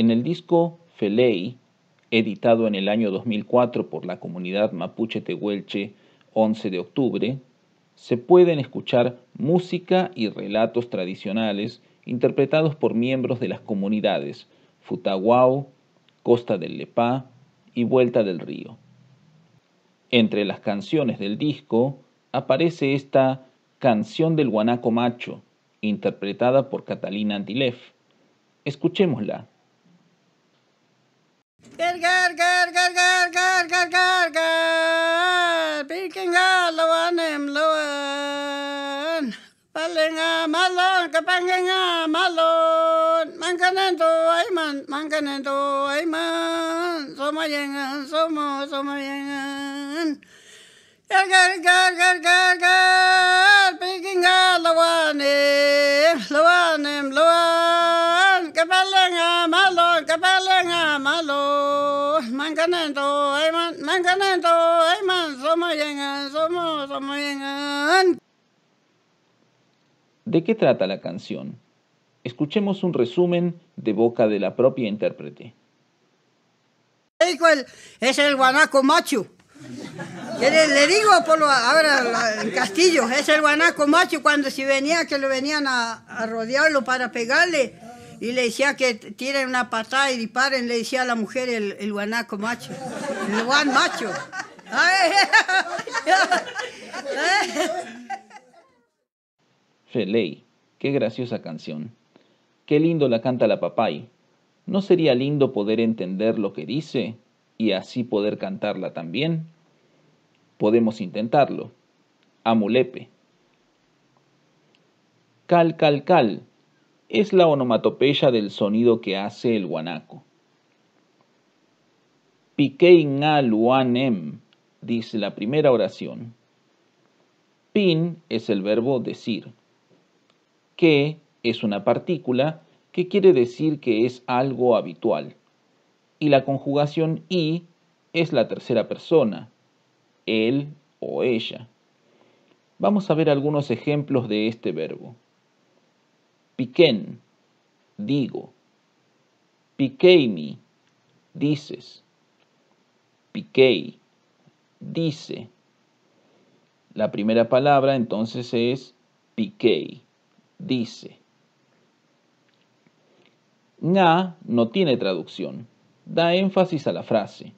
En el disco Felei, editado en el año 2004 por la comunidad mapuche tehuelche 11 de octubre, se pueden escuchar música y relatos tradicionales interpretados por miembros de las comunidades Futaguao, Costa del Lepá y Vuelta del Río. Entre las canciones del disco aparece esta Canción del Guanaco Macho, interpretada por Catalina Antilef. Escuchémosla. Gargar, gargar, gargar, gargar, gargar. Pikinga, loanem, loan. Palinga, malon, kapanginga, malon. Mankanento, aiman, mankanento, aiman. Somayengan, somo, somayengan. Gargar, gargar, gargar. ¿De qué trata la canción? Escuchemos un resumen de boca de la propia intérprete. Es el guanaco macho. Le, digo por lo, ahora en Castillo, es el guanaco macho cuando si venía que lo venían a, rodearlo para pegarle y le decía que tiren una patada y disparen, le decía a la mujer el, el guanaco macho, el guan macho. Feley, qué graciosa canción. Qué lindo la canta la papay. ¿No sería lindo poder entender lo que dice y así poder cantarla también? Podemos intentarlo. Amulepe. Cal, cal, cal. Es la onomatopeya del sonido que hace el guanaco. Piquei nga luanem, dice la primera oración. Pin es el verbo decir que es una partícula que quiere decir que es algo habitual. Y la conjugación y es la tercera persona, él o ella. Vamos a ver algunos ejemplos de este verbo. Piquen, digo. Piqueimi, dices. Piquei, dice. La primera palabra entonces es piquei dice. Nga no tiene traducción, da énfasis a la frase.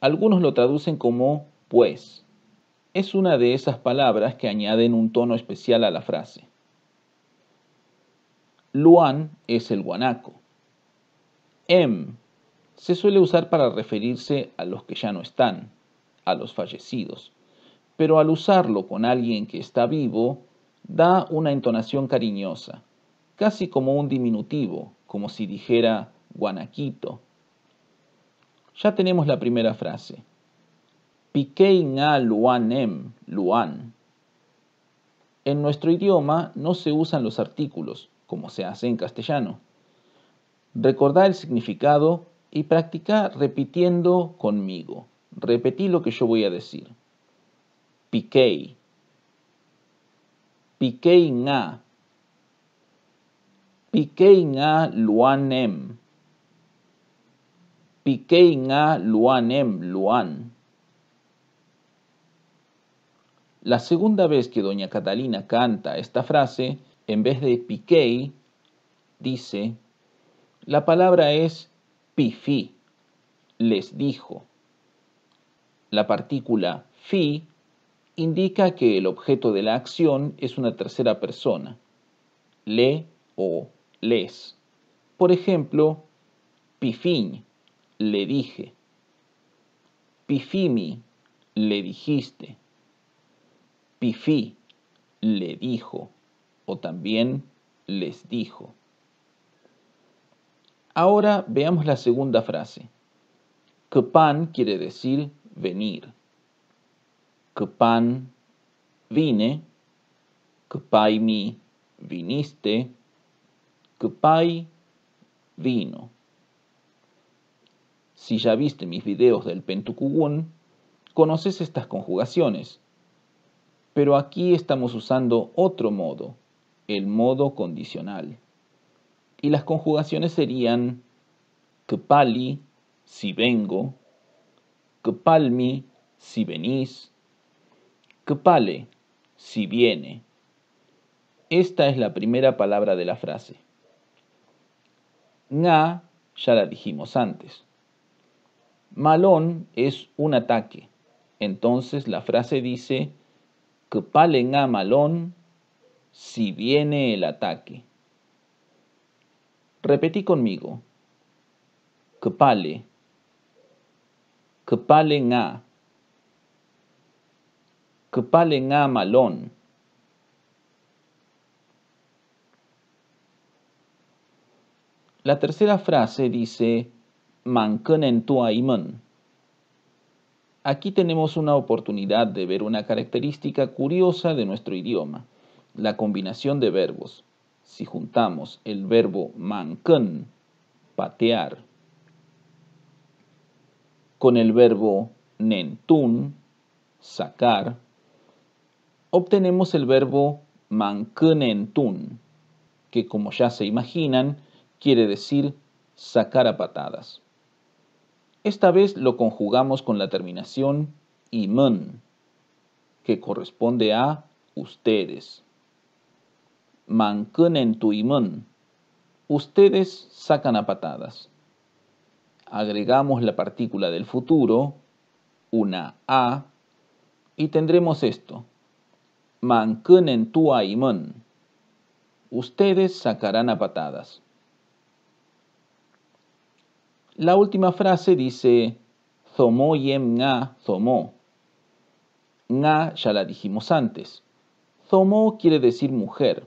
Algunos lo traducen como pues. Es una de esas palabras que añaden un tono especial a la frase. Luan es el guanaco. Em se suele usar para referirse a los que ya no están, a los fallecidos, pero al usarlo con alguien que está vivo, da una entonación cariñosa, casi como un diminutivo, como si dijera guanaquito. Ya tenemos la primera frase. Piquei nga luanem, luan. En nuestro idioma no se usan los artículos, como se hace en castellano. Recordá el significado y practica repitiendo conmigo. Repetí lo que yo voy a decir. Piquei Piquei nga. Piquei nga luanem. Piquei nga luanem luan. La segunda vez que doña Catalina canta esta frase, en vez de piquei, dice, la palabra es pifi, les dijo. La partícula fi indica que el objeto de la acción es una tercera persona, le o les. Por ejemplo, pifiñ, le dije. Pifimi, le dijiste. Pifi, le dijo, o también les dijo. Ahora veamos la segunda frase. pan quiere decir venir pan vine, mi viniste, pai vino. Si ya viste mis videos del Pentucugun, conoces estas conjugaciones. Pero aquí estamos usando otro modo, el modo condicional. Y las conjugaciones serían Kepali, si vengo. Kepalmi, si venís. Kepale, si viene. Esta es la primera palabra de la frase. Nga ya la dijimos antes. Malón es un ataque. Entonces la frase dice Kepale nga malón si viene el ataque. Repetí conmigo. Kepale. Kepale nga. Kepale nga malón. La tercera frase dice Manken tu Aquí tenemos una oportunidad de ver una característica curiosa de nuestro idioma, la combinación de verbos. Si juntamos el verbo manken, patear, con el verbo nentun, sacar, obtenemos el verbo mankenentun, que como ya se imaginan, quiere decir sacar a patadas. Esta vez lo conjugamos con la terminación imen, que corresponde a ustedes. tu. Ustedes sacan a patadas. Agregamos la partícula del futuro, una a, y tendremos esto. En tu imen. Ustedes sacarán a patadas. La última frase dice Zomo yem nga zomo. Nga ya la dijimos antes. Zomo quiere decir mujer.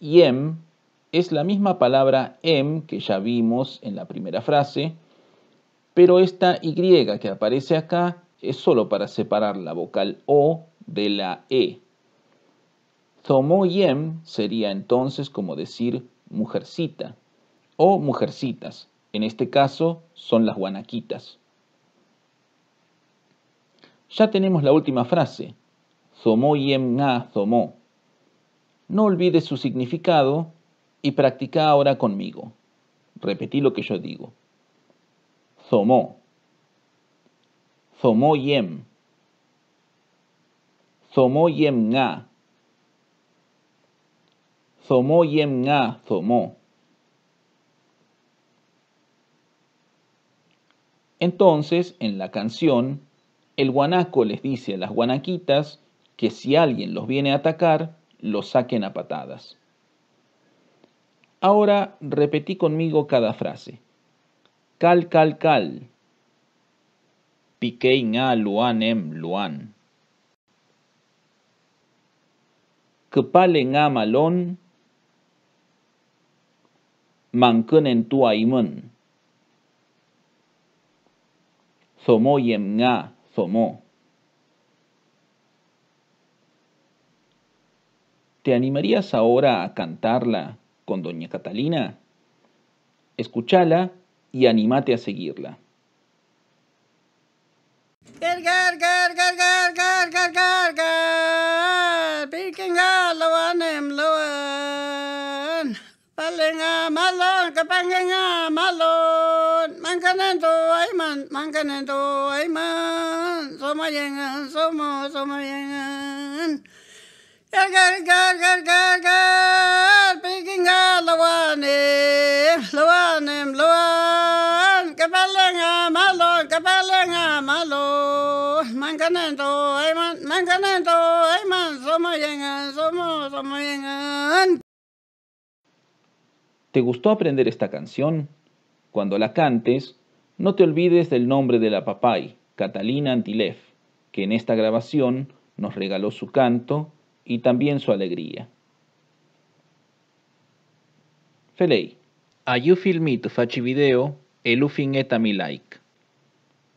Yem es la misma palabra em que ya vimos en la primera frase, pero esta Y que aparece acá es solo para separar la vocal O de la E. Zomo yem sería entonces como decir mujercita o mujercitas en este caso son las guanaquitas. Ya tenemos la última frase, zomo yem nga zomo. No olvides su significado y practica ahora conmigo. Repetí lo que yo digo. Zomo. Zomo Zomo yem nga. Yem nga. Entonces, en la canción, el guanaco les dice a las guanaquitas que si alguien los viene a atacar, los saquen a patadas. Ahora repetí conmigo cada frase. Cal, cal, cal. Piquei nga luan em luan. căpalen amalon, mancănen tu aimân. Somo yemnga, somo. ¿Te animarías ahora a cantarla con Doña Catalina? Escúchala y animate a seguirla. ¡Gar, gar, gar, Gar, gar, gar, cái băng cái nga mà lộn mang cái nên tôi ấy mà mang cái nên tôi ấy mà số mà yên số mà số mà yên gar gar gar gar gar gar picking ga, lawane lawane lawan kapalanga malo kapalanga malo manganento ay man manganento ay man somo yengan somo somo yengan ¿Te gustó aprender esta canción? Cuando la cantes, no te olvides del nombre de la papay, Catalina Antilef, que en esta grabación nos regaló su canto y también su alegría. Felei, ayu filmito faci video e lu eta mi like.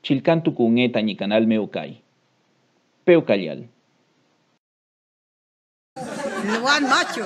Chilcantu eta ni canal meukai. Peucayal. Luan macho.